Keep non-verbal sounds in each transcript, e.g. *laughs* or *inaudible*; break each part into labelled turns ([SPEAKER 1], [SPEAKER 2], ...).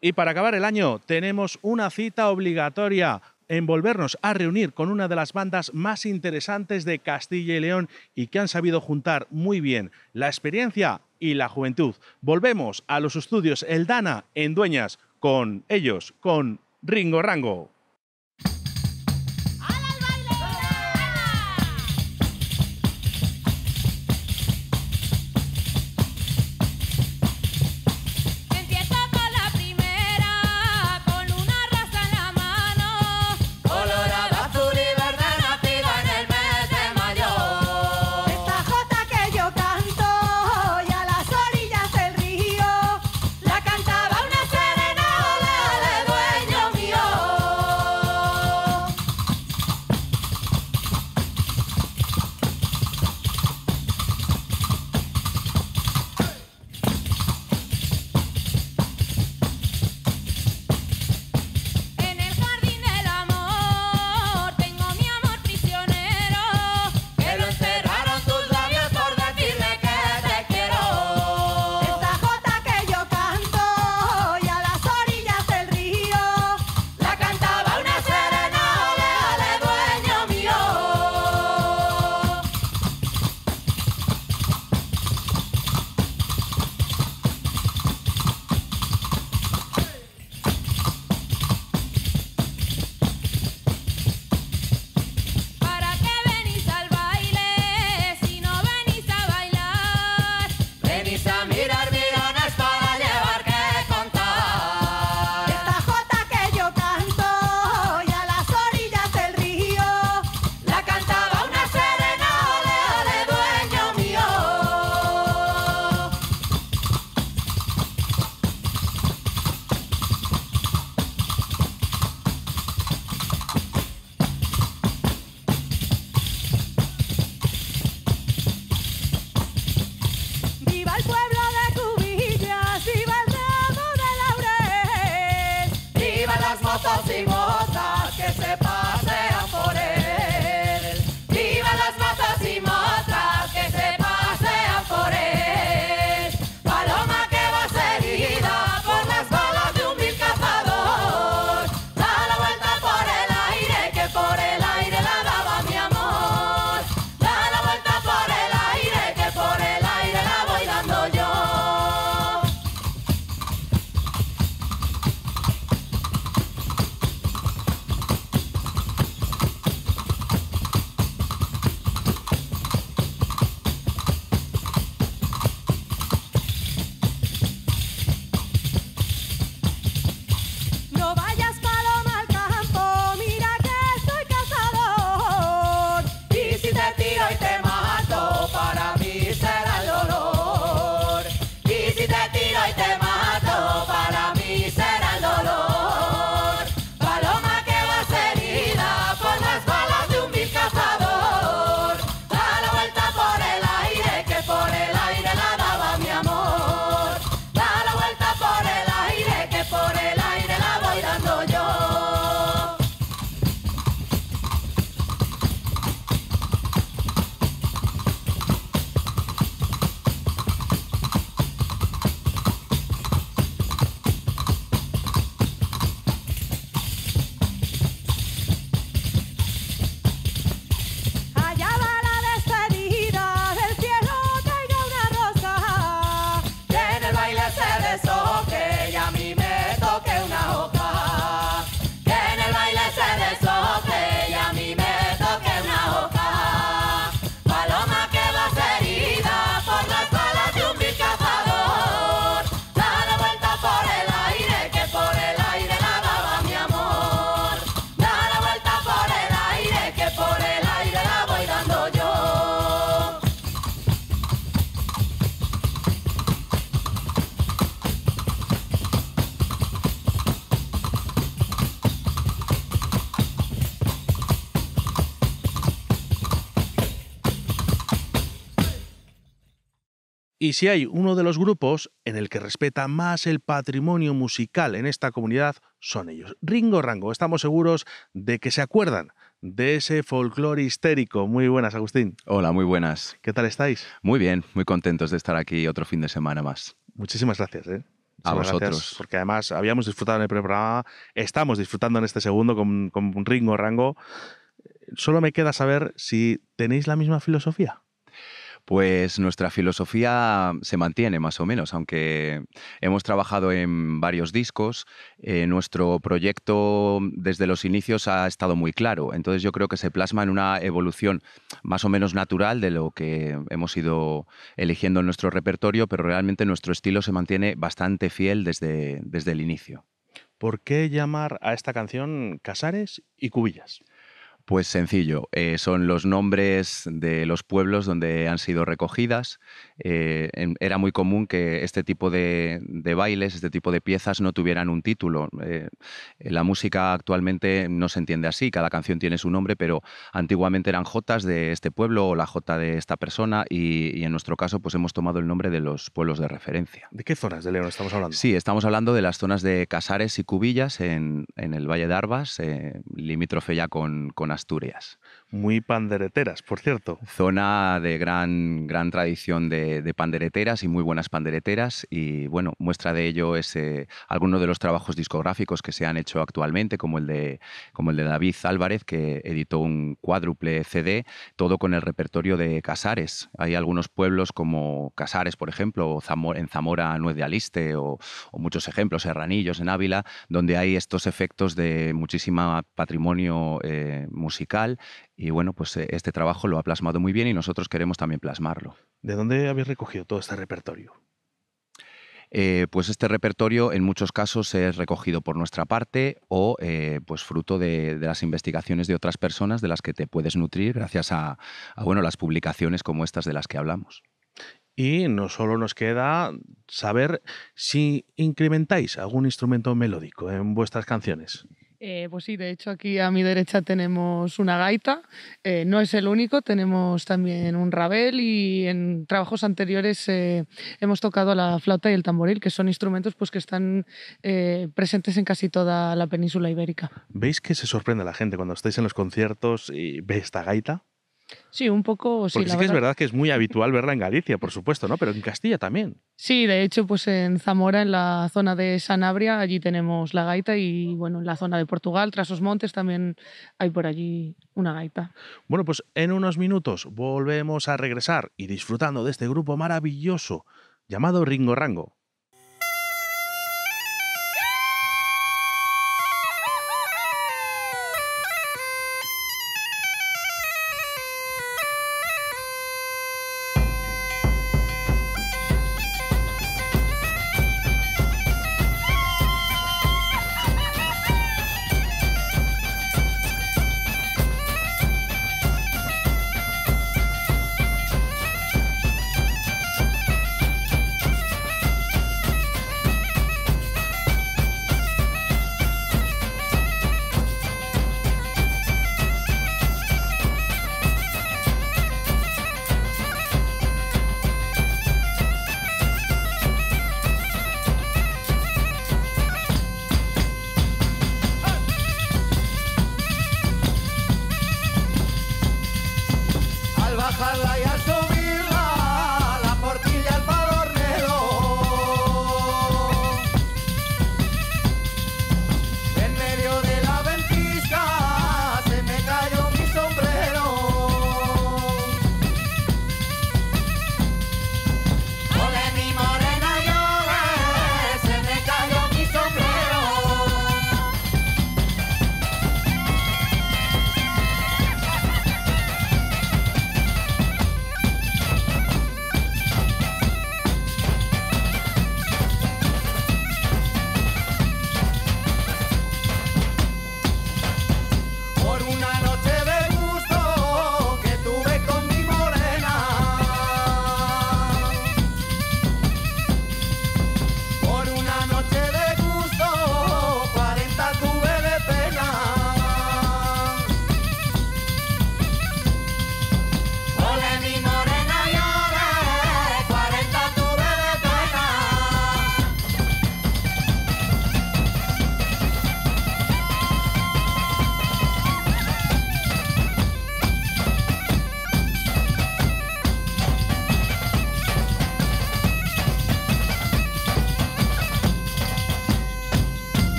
[SPEAKER 1] Y para acabar el año tenemos una cita obligatoria en volvernos a reunir con una de las bandas más interesantes de Castilla y León y que han sabido juntar muy bien la experiencia y la juventud. Volvemos a los estudios El Dana en Dueñas con ellos, con Ringo Rango. Y si hay uno de los grupos en el que respeta más el patrimonio musical en esta comunidad, son ellos. Ringo Rango, estamos seguros de que se acuerdan de ese folclore histérico. Muy buenas, Agustín.
[SPEAKER 2] Hola, muy buenas.
[SPEAKER 1] ¿Qué tal estáis?
[SPEAKER 2] Muy bien, muy contentos de estar aquí otro fin de semana más.
[SPEAKER 1] Muchísimas gracias. ¿eh?
[SPEAKER 2] A
[SPEAKER 3] Muchas
[SPEAKER 2] vosotros.
[SPEAKER 3] gracias, porque además habíamos disfrutado en el primer programa, estamos disfrutando en este segundo con, con Ringo Rango. Solo me queda saber si tenéis la misma filosofía.
[SPEAKER 2] Pues nuestra filosofía se mantiene más o menos, aunque hemos trabajado en varios discos, eh, nuestro proyecto desde los inicios ha estado muy claro, entonces yo creo que se plasma en una evolución más o menos natural de lo que hemos ido eligiendo en nuestro repertorio, pero realmente nuestro estilo se mantiene bastante fiel desde, desde el inicio.
[SPEAKER 3] ¿Por qué llamar a esta canción Casares y Cubillas?
[SPEAKER 2] Pues sencillo, eh, son los nombres de los pueblos donde han sido recogidas. Eh, en- era muy común que este tipo de, de bailes, este tipo de piezas no tuvieran un título. Eh, la música actualmente no se entiende así, cada canción tiene su nombre, pero antiguamente eran jotas de este pueblo o la jota de esta persona y, y en nuestro caso pues hemos tomado el nombre de los pueblos de referencia.
[SPEAKER 3] ¿De qué zonas de León estamos hablando?
[SPEAKER 2] Sí, estamos hablando de las zonas de Casares y Cubillas en, en el Valle de Arbas, limítrofe ya con, con Asturias.
[SPEAKER 3] Muy pandereteras, por cierto.
[SPEAKER 2] Zona de gran, gran tradición de, de pandereteras y muy buenas pandereteras. Y bueno, muestra de ello es eh, algunos de los trabajos discográficos que se han hecho actualmente, como el de, como el de David Álvarez, que editó un cuádruple CD, todo con el repertorio de Casares. Hay algunos pueblos como Casares, por ejemplo, o en Zamora Nuez de Aliste, o, muchos ejemplos, Serranillos, en Ávila, donde hay estos efectos de muchísima patrimonio eh, musical. Y bueno, pues eh, este trabajo lo ha plasmado muy bien y nosotros queremos también plasmarlo.
[SPEAKER 3] ¿De dónde habéis recogido todo este repertorio?
[SPEAKER 2] Eh, pues este repertorio en muchos casos es recogido por nuestra parte o eh, pues fruto de, de las investigaciones de otras personas de las que te puedes nutrir gracias a, a, bueno, las publicaciones como estas de las que hablamos.
[SPEAKER 3] Y no solo nos queda saber si incrementáis algún instrumento melódico en vuestras canciones.
[SPEAKER 4] Eh, pues sí, de hecho aquí a mi derecha tenemos una gaita, eh, no es el único, tenemos también un rabel y en trabajos anteriores eh, hemos tocado la flauta y el tamboril, que son instrumentos pues, que están presentes en casi toda la península ibérica.
[SPEAKER 3] ¿Veis que se sorprende la gente cuando estáis en los conciertos y ve esta gaita?
[SPEAKER 4] Sí, un poco, sí.
[SPEAKER 3] Porque sí que
[SPEAKER 4] verdad.
[SPEAKER 3] es verdad que es muy habitual verla en Galicia, por supuesto, ¿no? Pero en Castilla también.
[SPEAKER 4] Sí, de hecho, pues en Zamora, en la zona de Sanabria, allí tenemos la gaita y bueno, en la zona de Portugal, tras os montes, también hay por allí una gaita.
[SPEAKER 3] Bueno, pues en unos minutos volvemos a regresar y disfrutando de este grupo maravilloso llamado Ringo Rango.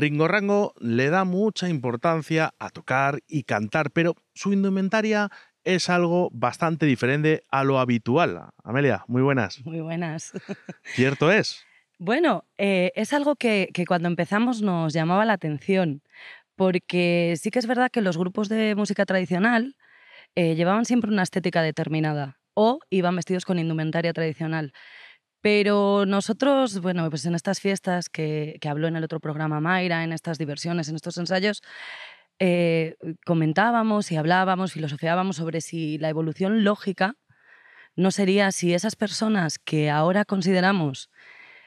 [SPEAKER 3] Ringo Rango le da mucha importancia a tocar y cantar, pero su indumentaria es algo bastante diferente a lo habitual. Amelia, muy buenas.
[SPEAKER 5] Muy buenas. *laughs*
[SPEAKER 3] ¿Cierto es?
[SPEAKER 5] Bueno, eh, es algo que, cuando empezamos nos llamaba la atención, porque sí que es verdad que los grupos de música tradicional eh, llevaban siempre una estética determinada o iban vestidos con indumentaria tradicional. Pero nosotros, bueno, pues en estas fiestas que, que habló en el otro programa Mayra, en estas diversiones, en estos ensayos, eh, comentábamos y hablábamos, filosofiábamos sobre si la evolución lógica no sería si esas personas que ahora consideramos,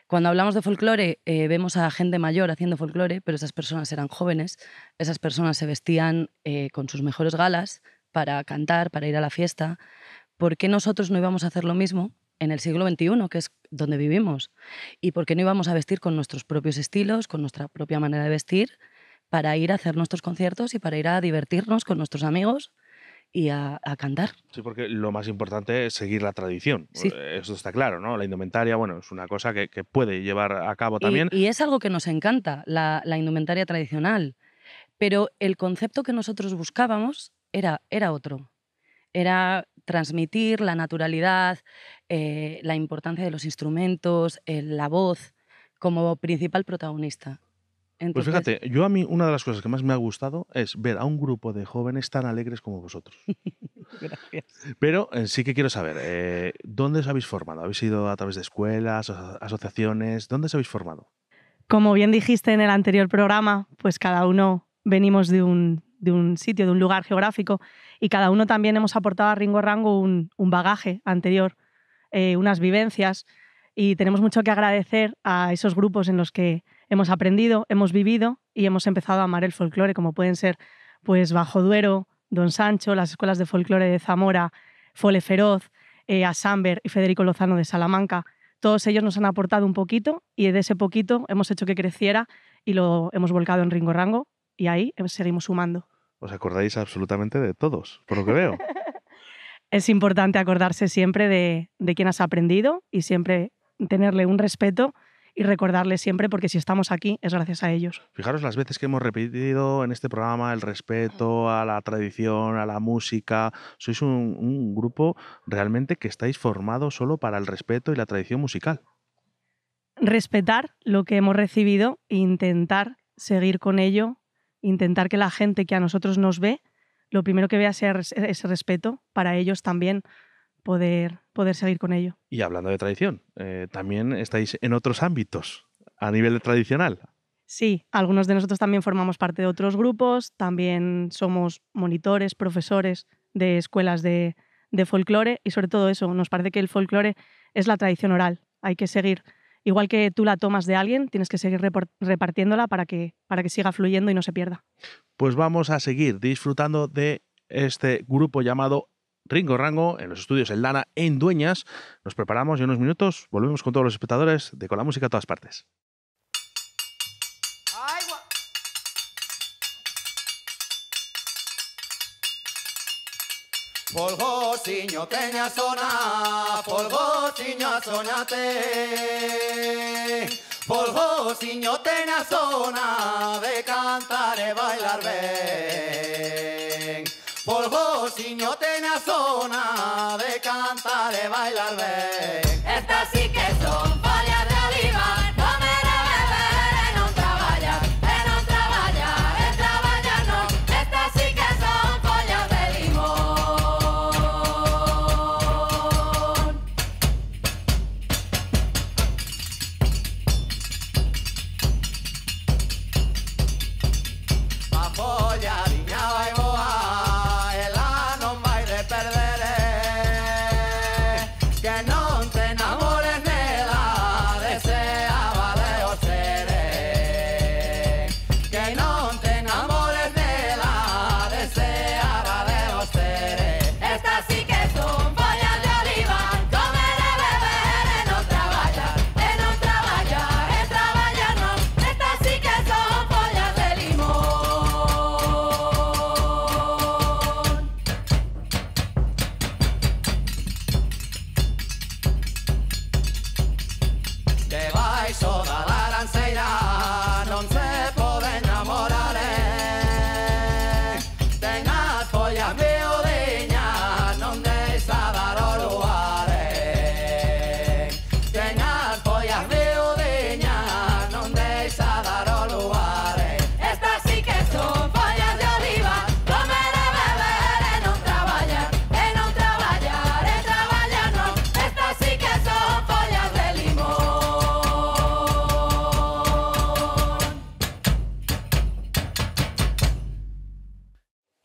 [SPEAKER 5] cuando hablamos de folclore, eh, vemos a gente mayor haciendo folclore, pero esas personas eran jóvenes, esas personas se vestían eh, con sus mejores galas para cantar, para ir a la fiesta, ¿por qué nosotros no íbamos a hacer lo mismo en el siglo XXI, que es donde vivimos? ¿Y por qué no íbamos a vestir con nuestros propios estilos, con nuestra propia manera de vestir, para ir a hacer nuestros conciertos y para ir a divertirnos con nuestros amigos? y a, cantar.
[SPEAKER 3] Sí, porque lo más importante es seguir la tradición. Eso está claro, ¿no? La indumentaria, bueno, es una cosa que, puede llevar a cabo también.
[SPEAKER 5] Y, es algo que nos encanta, la, la, indumentaria tradicional. Pero el concepto que nosotros buscábamos era, era otro. Era transmitir la naturalidad, eh, la importancia de los instrumentos, la voz como principal protagonista.
[SPEAKER 3] Pues fíjate, yo a mí una de las cosas que más me ha gustado es ver a un grupo de jóvenes tan alegres como vosotros. *laughs*
[SPEAKER 5] Gracias.
[SPEAKER 3] Pero eh, sí que quiero saber, eh, ¿dónde os habéis formado? ¿Habéis ido a través de escuelas, asociaciones? ¿Dónde os habéis formado?
[SPEAKER 6] Como bien dijiste en el anterior programa, pues cada uno venimos de un, de un sitio, de un lugar geográfico, y cada uno también hemos aportado a Ringo Rango un, bagaje anterior, eh, unas vivencias, y tenemos mucho que agradecer a esos grupos en los que hemos aprendido, hemos vivido y hemos empezado a amar el folclore, como pueden ser pues Bajo Duero, Don Sancho, las escuelas de folclore de Zamora, Fole Feroz, eh, Asamber y Federico Lozano de Salamanca. Todos ellos nos han aportado un poquito y de ese poquito hemos hecho que creciera y lo hemos volcado en Ringo Rango y ahí seguimos sumando.
[SPEAKER 3] Os acordáis absolutamente de todos, por lo que veo. *laughs*
[SPEAKER 6] es importante acordarse siempre de, de quién has aprendido y siempre tenerle un respeto y recordarle siempre, porque si estamos aquí es gracias a ellos.
[SPEAKER 3] Fijaros las veces que hemos repetido en este programa el respeto a la tradición, a la música. Sois un, un grupo realmente que estáis formados solo para el respeto y la tradición musical.
[SPEAKER 6] Respetar lo que hemos recibido e intentar seguir con ello intentar que la gente que a nosotros nos ve, lo primero que vea sea ese respeto para ellos también poder, poder seguir con ello.
[SPEAKER 3] Y hablando de tradición, eh, también estáis en otros ámbitos a nivel tradicional.
[SPEAKER 6] Sí, algunos de nosotros también formamos parte de otros grupos, también somos monitores, profesores de escuelas de, de folclore y sobre todo eso, nos parece que el folclore es la tradición oral, hay que seguir igual que tú la tomas de alguien, tienes que seguir repartiéndola para que, para que siga fluyendo y no se pierda.
[SPEAKER 3] Pues vamos a seguir disfrutando de este grupo llamado Ringo Rango en los estudios El Lana en Dueñas. Nos preparamos y en unos minutos volvemos con todos los espectadores de Con la Música a todas partes.
[SPEAKER 7] Polgociño teña zona, polgociño soñate. Polgociño teña zona de cantar y bailar bien. Polgociño teña zona de cantar y bailar bien.
[SPEAKER 8] Estas sí que son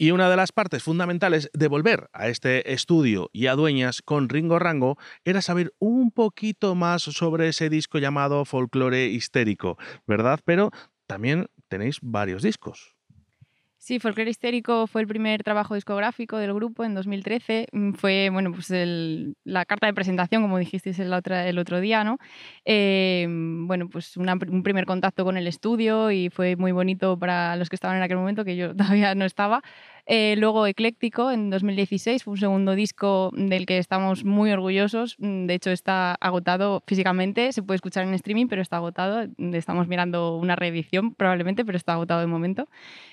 [SPEAKER 3] Y una de las partes fundamentales de volver a este estudio y a Dueñas con Ringo Rango era saber un poquito más sobre ese disco llamado Folklore Histérico, ¿verdad? Pero también tenéis varios discos.
[SPEAKER 8] Sí, Folklore Histérico fue el primer trabajo discográfico del grupo en 2013. Mm, fue, bueno, pues la carta de presentación, como dijisteis el, el otro día, ¿no? Eh, bueno, pues un primer contacto con el estudio y fue muy bonito para los que estaban en aquel momento, que yo *laughs* todavía no estaba. Eh, luego Ecléctico en 2016 fue un segundo disco del que estamos muy orgullosos. Mm, de hecho está agotado físicamente, se puede escuchar en streaming, pero está agotado. Estamos mirando una reedición probablemente, pero está agotado de momento.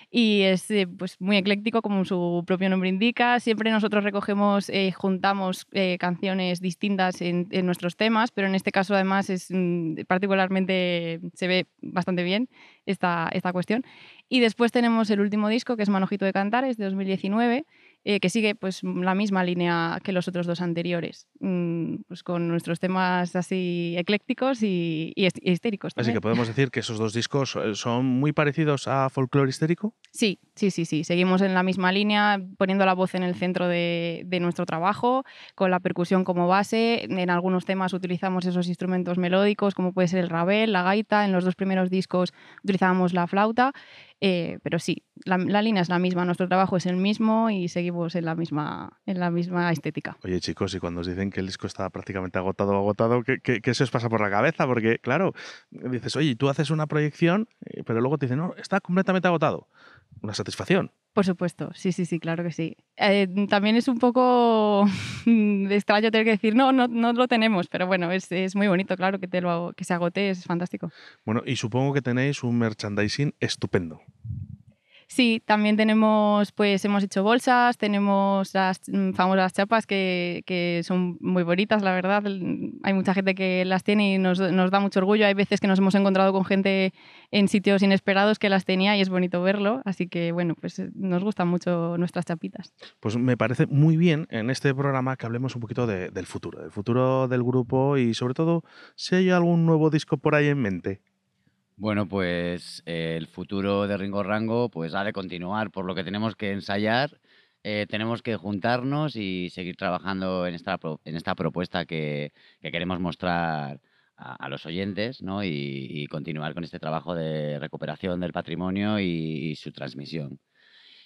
[SPEAKER 8] Y es eh, pues, muy ecléctico, como su propio nombre indica. Siempre nosotros recogemos, eh, juntamos canciones distintas en, en, nuestros temas, pero en este caso además es mm, particularmente se ve bastante bien esta, esta cuestión. Y después tenemos el último disco, que es Manojito de Cantares, de 2019, eh, que sigue pues, la misma línea que los otros dos anteriores, mm, pues, con nuestros temas así eclécticos y, y, histéricos.
[SPEAKER 3] Así que podemos decir que esos dos discos eh, son muy parecidos a folclore histérico.
[SPEAKER 8] Sí, sí, sí, sí. Seguimos en la misma línea, poniendo la voz en el centro de, de nuestro trabajo, con la percusión como base. En algunos temas utilizamos esos instrumentos melódicos, como puede ser el rabel, la gaita. En los dos primeros discos utilizábamos la flauta. Eh, pero sí, la, línea es la misma, nuestro trabajo es el mismo y seguimos en la misma, en la misma estética.
[SPEAKER 3] Oye chicos, y cuando os dicen que el disco está prácticamente agotado, agotado, ¿qué, qué, se os pasa por la cabeza? Porque claro, dices, oye, tú haces una proyección, eh, pero luego te dicen, no, está completamente agotado. Una satisfacción.
[SPEAKER 8] Por supuesto, sí, sí, sí, claro que sí. Eh, también es un poco *laughs* extraño tener que decir, no, no, no lo tenemos, pero bueno, es, es, muy bonito, claro, que, te lo, que se agote, es fantástico.
[SPEAKER 3] Bueno, y supongo que tenéis un merchandising estupendo.
[SPEAKER 8] Sí, también tenemos, pues hemos hecho bolsas, tenemos las mm, famosas chapas que, son muy bonitas, la verdad. Hay mucha gente que las tiene y nos, da mucho orgullo. Hay veces que nos hemos encontrado con gente en sitios inesperados que las tenía y es bonito verlo. Así que, bueno, pues eh, nos gustan mucho nuestras chapitas.
[SPEAKER 3] Pues me parece muy bien en este programa que hablemos un poquito de, del futuro, del futuro del grupo y sobre todo si hay algún nuevo disco por ahí en mente.
[SPEAKER 9] Bueno, pues eh, el futuro de Ringo Rango pues ha de continuar, por lo que tenemos que ensayar, eh, tenemos que juntarnos y seguir trabajando en esta, en esta propuesta que, que queremos mostrar a, los oyentes ¿no? y, continuar con este trabajo de recuperación del patrimonio y, y, su transmisión.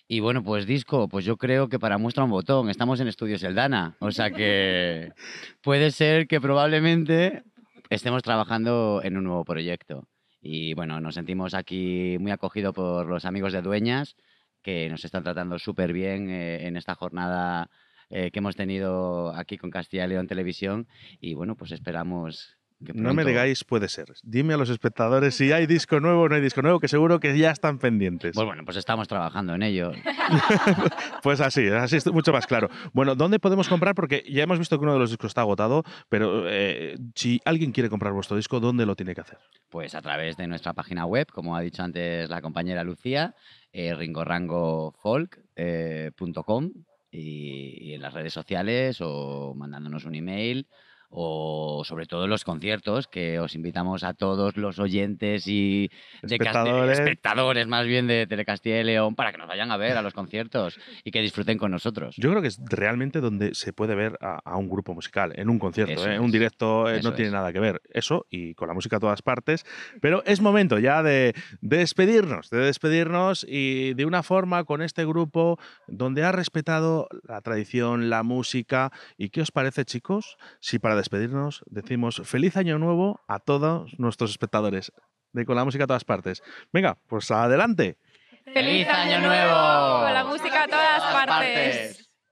[SPEAKER 9] Y bueno, pues disco, pues yo creo que para muestra un botón, estamos en Estudios Eldana, o sea que *laughs* puede ser que probablemente estemos trabajando en un nuevo proyecto. Y bueno, nos sentimos aquí muy acogidos por los amigos de Dueñas, que nos están tratando súper bien eh, en esta jornada eh, que hemos tenido aquí con Castilla y León Televisión. Y bueno, pues esperamos
[SPEAKER 3] no me digáis puede ser. Dime a los espectadores si hay disco nuevo o no hay disco nuevo, que seguro que ya están pendientes.
[SPEAKER 9] Pues bueno, pues estamos trabajando en ello. *laughs*
[SPEAKER 3] pues así, así es mucho más claro. Bueno, ¿dónde podemos comprar? Porque ya hemos visto que uno de los discos está agotado, pero eh, si alguien quiere comprar vuestro disco, ¿dónde lo tiene que hacer?
[SPEAKER 9] Pues a través de nuestra página web, como ha dicho antes la compañera Lucía, eh, ringorangofolk.com eh, y, y en las redes sociales o mandándonos un email o sobre todo los conciertos, que os invitamos a todos los oyentes y
[SPEAKER 3] espectadores,
[SPEAKER 9] espectadores más bien de Telecastilla y León para que nos vayan a ver a los conciertos y que disfruten con nosotros.
[SPEAKER 3] Yo creo que es realmente donde se puede ver a, un grupo musical, en un concierto, ¿eh? en un directo eh, no tiene nada que ver. Eso y con la música a todas partes, pero es momento ya de, de despedirnos, de despedirnos y de una forma con este grupo donde ha respetado la tradición, la música y ¿qué os parece chicos? Si para despedirnos, decimos feliz año nuevo a todos nuestros espectadores de Con la Música a todas partes. Venga, pues adelante.
[SPEAKER 8] ¡Feliz año nuevo! Con la música a todas partes.